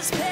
just pay